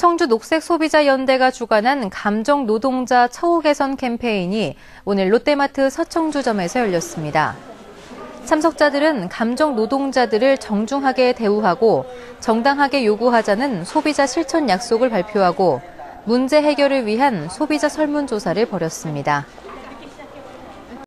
청주 녹색소비자연대가 주관한 감정 노동자 처우 개선 캠페인이 오늘 롯데마트 서청주점에서 열렸습니다. 참석자들은 감정 노동자들을 정중하게 대우하고 정당하게 요구하자는 소비자 실천 약속을 발표하고 문제 해결을 위한 소비자 설문조사를 벌였습니다.